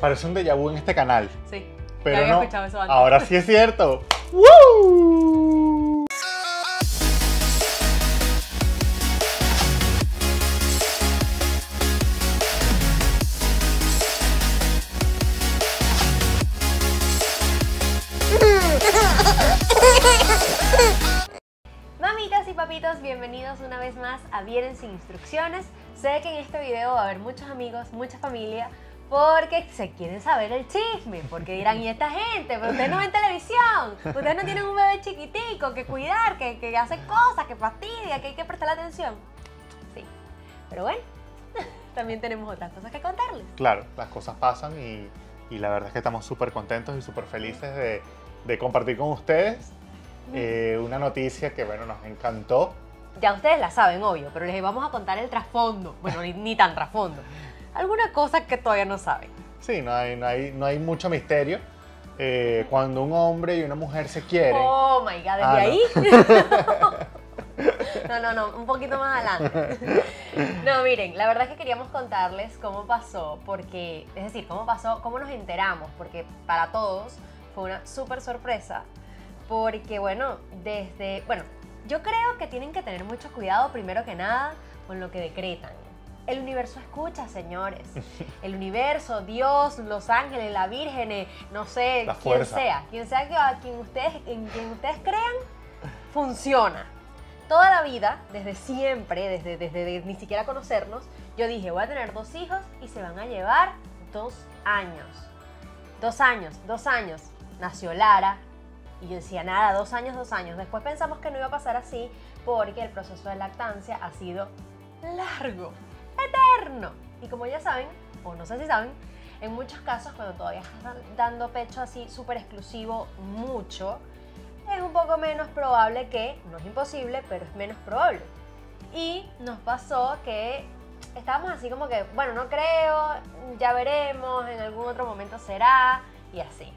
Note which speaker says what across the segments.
Speaker 1: Parece un déjà vu en este canal.
Speaker 2: Sí.
Speaker 1: Pero
Speaker 2: ya había
Speaker 1: no.
Speaker 2: escuchado eso antes.
Speaker 1: Ahora sí es cierto. ¡Woo!
Speaker 2: Mamitas y papitos, bienvenidos una vez más a Vienen sin instrucciones. Sé que en este video va a haber muchos amigos, mucha familia, porque se quieren saber el chisme, porque dirán, ¿y esta gente? Pero ustedes no ven televisión, ustedes no tienen un bebé chiquitico que cuidar, que, que hace cosas, que fastidia, que hay que prestar atención. Sí, pero bueno, también tenemos otras cosas que contarles.
Speaker 1: Claro, las cosas pasan y, y la verdad es que estamos súper contentos y súper felices de, de compartir con ustedes eh, una noticia que, bueno, nos encantó.
Speaker 2: Ya ustedes la saben, obvio, pero les vamos a contar el trasfondo. Bueno, ni, ni tan trasfondo. Algunas cosas que todavía no saben.
Speaker 1: Sí, no hay, no hay, no hay mucho misterio. Eh, cuando un hombre y una mujer se quieren,
Speaker 2: Oh my god, desde
Speaker 1: Ah, no.
Speaker 2: ahí. no, no, no, un poquito más adelante. No, miren, la verdad es que queríamos contarles cómo pasó, porque, es decir, cómo pasó, cómo nos enteramos, porque para todos fue una súper sorpresa, porque bueno, desde, bueno, yo creo que tienen que tener mucho cuidado primero que nada con lo que decretan. El universo escucha, señores. El universo, Dios, los ángeles, la Virgen, eh, no sé,
Speaker 1: La
Speaker 2: quien sea, quien sea que a quien ustedes, en quien ustedes crean, funciona. Toda la vida, desde siempre, desde, desde de- ni siquiera conocernos, yo dije, voy a tener dos hijos y se van a llevar dos años. Dos años, dos años. Nació Lara y yo decía, nada, dos años, dos años. Después pensamos que no iba a pasar así porque el proceso de lactancia ha sido largo, eterno. Y como ya saben, o no sé si saben, en muchos casos cuando todavía estás dando pecho así súper exclusivo mucho, es un poco menos probable que, no es imposible, pero es menos probable. Y nos pasó que estábamos así como que, bueno, no creo, ya veremos, en algún otro momento será, y así.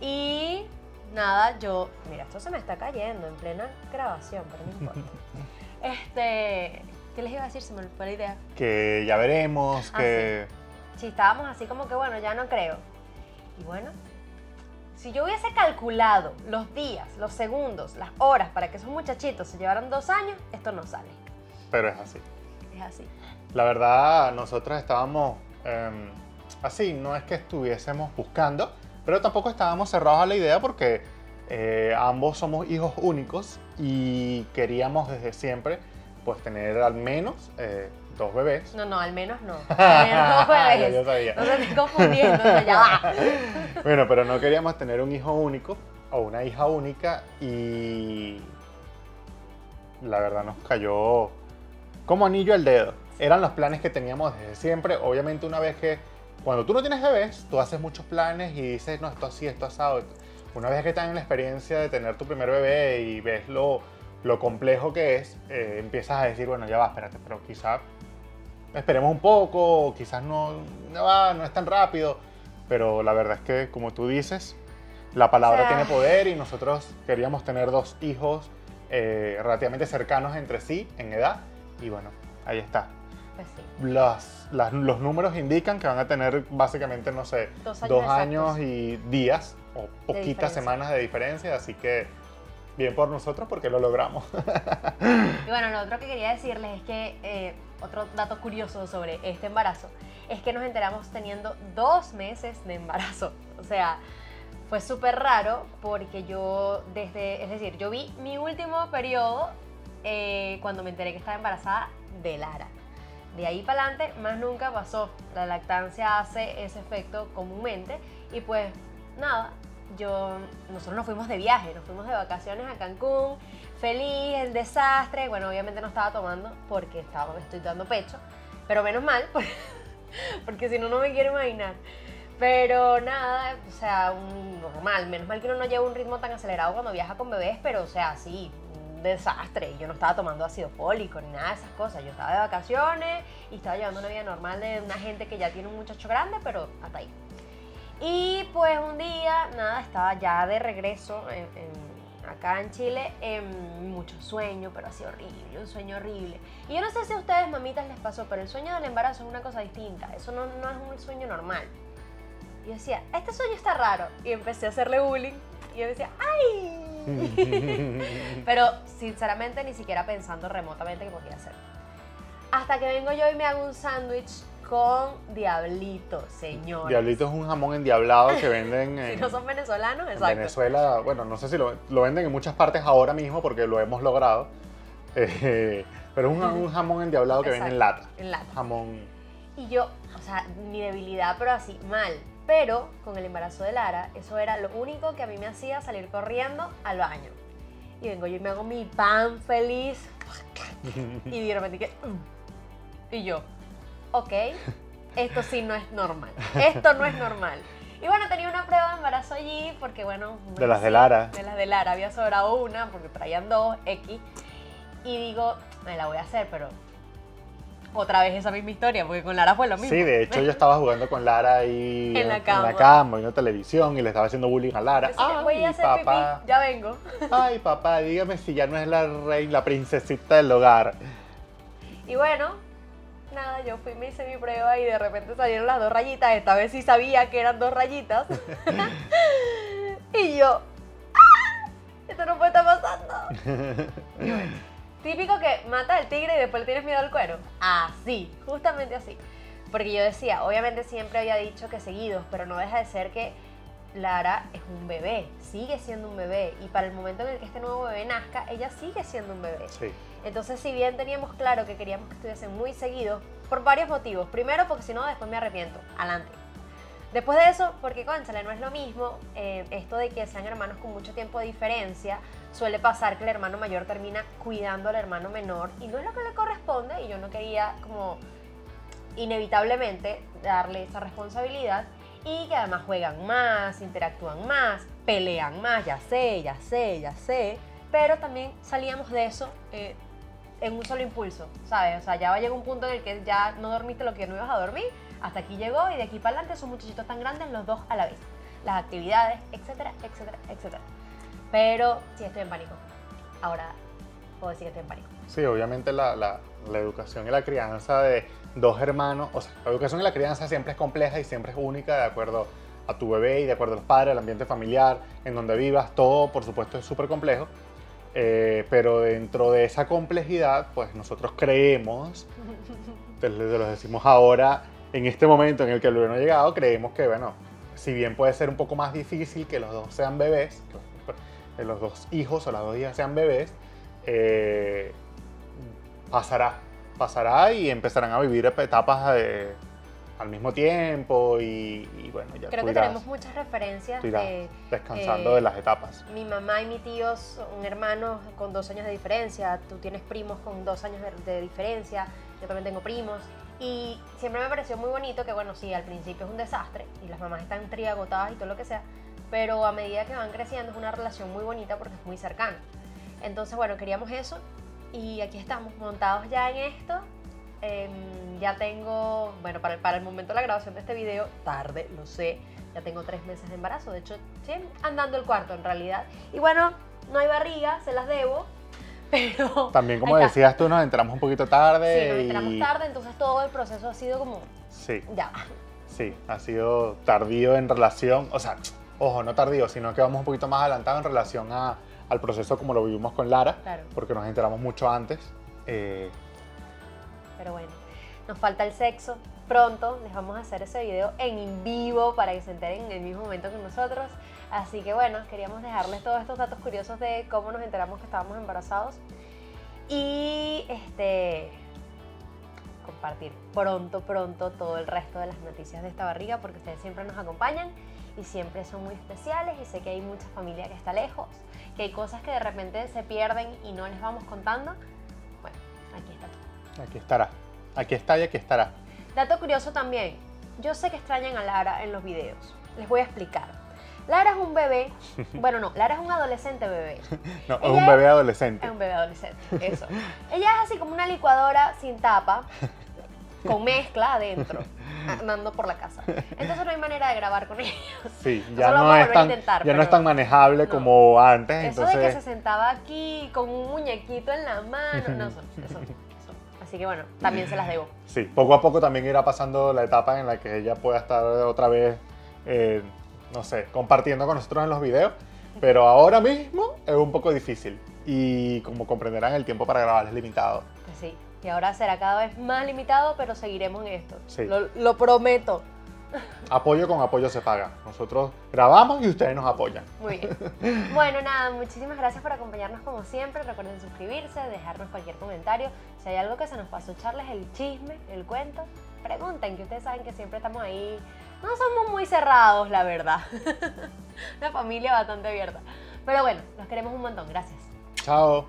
Speaker 2: Y nada, yo, mira, esto se me está cayendo en plena grabación, pero no importa. Este, ¿qué les iba a decir? Se me fue la idea.
Speaker 1: que ya veremos,
Speaker 2: Ah,
Speaker 1: que...
Speaker 2: Sí, estábamos así como que, bueno, ya no creo. Y bueno, si yo hubiese calculado los días, los segundos, las horas para que esos muchachitos se llevaran dos años, esto no sale.
Speaker 1: Pero es así.
Speaker 2: Es así.
Speaker 1: La verdad, nosotros estábamos em, así, no es que estuviésemos buscando, pero tampoco estábamos cerrados a la idea porque eh, ambos somos hijos únicos y queríamos desde siempre pues tener al menos eh, dos bebés.
Speaker 2: No, no, al menos no. Al menos no
Speaker 1: Ya, yo
Speaker 2: bebés.
Speaker 1: sabía.
Speaker 2: No se esté confundiendo, no, ya va.
Speaker 1: Bueno, pero no queríamos tener un hijo único o una hija única y la verdad nos cayó como anillo al dedo. Eran los planes que teníamos desde siempre. Obviamente una vez que cuando tú no tienes bebés, tú haces muchos planes y dices, no, esto así, esto asado. Una vez que estás en la experiencia de tener tu primer bebé y ves lo, lo complejo que es, eh, empiezas a decir, bueno, ya va, espérate, pero quizás esperemos un poco, quizás no, no va, no es tan rápido. Pero la verdad es que, como tú dices, la palabra
Speaker 2: O sea-
Speaker 1: tiene poder y nosotros queríamos tener dos hijos eh, relativamente cercanos entre sí en edad. Y bueno, ahí está.
Speaker 2: Pues sí.
Speaker 1: Las- las- los números indican que van a tener básicamente, no sé,
Speaker 2: Dos años
Speaker 1: dos
Speaker 2: exactos.
Speaker 1: años y días o poquitas semanas de diferencia. Así que bien por nosotros porque lo logramos.
Speaker 2: Y bueno, lo otro que quería decirles es que eh, otro dato curioso sobre este embarazo es que nos enteramos teniendo dos meses de embarazo. O sea, fue súper raro porque yo desde, es decir, yo vi mi último periodo eh, cuando me enteré que estaba embarazada de Lara. De ahí para adelante, más nunca pasó. La lactancia hace ese efecto comúnmente. Y pues nada, yo, nosotros nos fuimos de viaje, nos fuimos de vacaciones a Cancún, feliz, el desastre. Bueno, obviamente no estaba tomando porque estaba, me estoy dando pecho. Pero menos mal, porque, porque si no, no me quiero imaginar. Pero nada, o sea, un normal. Menos mal que uno no lleva un ritmo tan acelerado cuando viaja con bebés, pero o sea, sí, un desastre. Yo no estaba tomando ácido fólico ni nada de esas cosas. Yo estaba de vacaciones y estaba llevando una vida normal de una gente que ya tiene un muchacho grande, pero hasta ahí. Y pues un día, nada, estaba ya de regreso en- en- acá en Chile, en mucho sueño, pero así horrible, un sueño horrible. Y yo no sé si a ustedes, mamitas, les pasó, pero el sueño del embarazo es una cosa distinta. Eso no, no es un sueño normal. Y yo decía, este sueño está raro. Y empecé a hacerle bullying. Y yo decía, ¡ay! Pero sinceramente ni siquiera pensando remotamente que podía hacer. Hasta que vengo yo y me hago un sándwich con diablito, señor.
Speaker 1: Diablito es un jamón endiablado que venden en,
Speaker 2: Si no son venezolanos,
Speaker 1: en
Speaker 2: exacto.
Speaker 1: Venezuela. Bueno, no sé si lo, lo venden en muchas partes ahora mismo porque lo hemos logrado. Eh, pero es un, un jamón endiablado que vende en lata.
Speaker 2: En lata.
Speaker 1: Jamón.
Speaker 2: Y yo, o sea, mi debilidad, pero así, mal. Pero con el embarazo de Lara, eso era lo único que a mí me hacía salir corriendo al baño. Y vengo yo y me hago mi pan feliz. Y de repente que... mm. Y yo, ok, esto sí no es normal. Esto no es normal. Y bueno, tenía una prueba de embarazo allí porque, bueno...
Speaker 1: De las de Lara.
Speaker 2: De las de Lara. Había sobrado una porque traían dos, X. Y digo, me la voy a hacer, pero... Otra vez esa misma historia, porque con Lara fue lo mismo.
Speaker 1: Sí, de hecho yo estaba jugando con Lara ahí
Speaker 2: En la cama.
Speaker 1: cama, viendo televisión y le estaba haciendo bullying a Lara.
Speaker 2: Decía, voy a hacer
Speaker 1: papá,
Speaker 2: pipí, ya vengo.
Speaker 1: ay papá, dígame si ya no es la reina, la princesita del hogar.
Speaker 2: Y bueno, nada, yo fui, me hice mi prueba y de repente salieron las dos rayitas. Esta vez sí sabía que eran dos rayitas. y yo, ¡ah! Esto no puede estar pasando. Bueno, típico que mata al tigre y después le tienes miedo al cuero. Así, justamente así. Porque yo decía, obviamente siempre había dicho que seguidos, pero no deja de ser que Lara es un bebé, sigue siendo un bebé. Y para el momento en el que este nuevo bebé nazca, ella sigue siendo un bebé.
Speaker 1: Sí.
Speaker 2: Entonces, si bien teníamos claro que queríamos que estuviesen muy seguidos, por varios motivos. Primero, porque si no, después me arrepiento. Adelante. Después de eso, porque, conchale, no es lo mismo eh, esto de que sean hermanos con mucho tiempo de diferencia. Suele pasar que el hermano mayor termina cuidando al hermano menor y no es lo que le corresponde y yo no quería como inevitablemente darle esa responsabilidad y que además juegan más, interactúan más, pelean más, ya sé, ya sé, ya sé, pero también salíamos de eso eh, en un solo impulso, ¿sabes? O sea, ya va a llegar un punto en el que ya no dormiste lo que no ibas a dormir, hasta aquí llegó y de aquí para adelante son muchachitos tan grandes los dos a la vez, las actividades, etcétera, etcétera, etcétera. Pero sí estoy en pánico. Ahora puedo decir que estoy en pánico.
Speaker 1: Sí, obviamente la, la- educación y la crianza de dos hermanos, o sea, la educación y la crianza siempre es compleja y siempre es única de acuerdo a tu bebé y de acuerdo a los padres, al ambiente familiar, en donde vivas, todo por supuesto es súper complejo. Eh, pero dentro de esa complejidad, pues nosotros creemos, te, te lo decimos ahora, en este momento en el que el bebé no ha llegado, creemos que, bueno, si bien puede ser un poco más difícil que los dos sean bebés, que los dos hijos o las dos hijas sean bebés, eh, pasará, pasará y empezarán a vivir etapas de- al mismo tiempo y, y bueno, ya
Speaker 2: Creo que
Speaker 1: irás,
Speaker 2: tenemos muchas referencias de
Speaker 1: descansando
Speaker 2: eh,
Speaker 1: de las etapas.
Speaker 2: mi mamá y mi tío son hermanos con dos años de diferencia, tú tienes primos con dos años de, de diferencia, yo también tengo primos. Y siempre me pareció muy bonito que, bueno, sí, al principio es un desastre y las mamás están triagotadas y todo lo que sea, pero a medida que van creciendo es una relación muy bonita porque es muy cercana. Entonces, bueno, queríamos eso y aquí estamos montados ya en esto. Em, ya tengo, bueno, para el, para el momento de la grabación de este video, tarde, lo sé, ya tengo tres meses de embarazo. De hecho, sí, andando el cuarto en realidad. Y bueno, no hay barriga, se las debo, pero...
Speaker 1: También, como decías tú, nos enteramos un poquito tarde.
Speaker 2: Sí, nos enteramos
Speaker 1: y-
Speaker 2: tarde, entonces todo el proceso ha sido como,
Speaker 1: Sí,
Speaker 2: ya,
Speaker 1: sí, ha sido tardío en relación, o sea, ojo, no tardío, sino que vamos un poquito más adelantado en relación a- al proceso como lo vivimos con Lara,
Speaker 2: claro.
Speaker 1: porque nos enteramos mucho antes. Eh,
Speaker 2: Pero bueno, nos falta el sexo. Pronto les vamos a hacer ese video en vivo para que se enteren en el mismo momento que nosotros. Así que bueno, queríamos dejarles todos estos datos curiosos de cómo nos enteramos que estábamos embarazados. Y este compartir pronto, pronto todo el resto de las noticias de esta barriga porque ustedes siempre nos acompañan y siempre son muy especiales y sé que hay mucha familia que está lejos, que hay cosas que de repente se pierden y no les vamos contando. Aquí
Speaker 1: estará, aquí está y aquí estará.
Speaker 2: Dato curioso también, yo sé que extrañan a Lara en los videos. Les voy a explicar. Lara es un bebé, bueno no, Lara es un adolescente bebé.
Speaker 1: No, es un bebé adolescente.
Speaker 2: Es un bebé adolescente, eso. Ella es así como una licuadora sin tapa, con mezcla adentro, andando por la casa. Entonces no hay manera de grabar con ella.
Speaker 1: Sí, ya no es tan,
Speaker 2: intentar,
Speaker 1: ya no es tan manejable
Speaker 2: No.
Speaker 1: como antes,
Speaker 2: Eso de que se sentaba aquí con un muñequito en la mano, no, eso, no, eso, no, eso. Así que bueno, también se las debo.
Speaker 1: sí, poco a poco también irá pasando la etapa en la que ella pueda estar otra vez eh, no sé, compartiendo con nosotros en los videos. Pero ahora mismo es un poco difícil. Y como comprenderán, el tiempo para grabar es limitado.
Speaker 2: Pues sí, y ahora será cada vez más limitado, pero seguiremos en esto.
Speaker 1: Sí.
Speaker 2: Lo, lo prometo.
Speaker 1: Apoyo con apoyo se paga. Nosotros grabamos y ustedes nos apoyan.
Speaker 2: Muy bien. Bueno, nada, muchísimas gracias por acompañarnos como siempre. Recuerden suscribirse, dejarnos cualquier comentario. Si hay algo que se nos pasó, echarles el chisme, el cuento, pregunten, que ustedes saben que siempre estamos ahí. No somos muy cerrados, la verdad. Una familia bastante abierta. Pero bueno, los queremos un montón. Gracias.
Speaker 1: Chao.